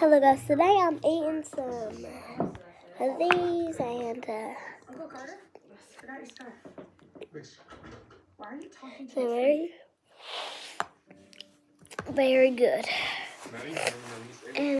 Hello guys, today I'm eating some of these and uh, Uncle Carter? Forgot your scarf. Why are you talking to very, very good.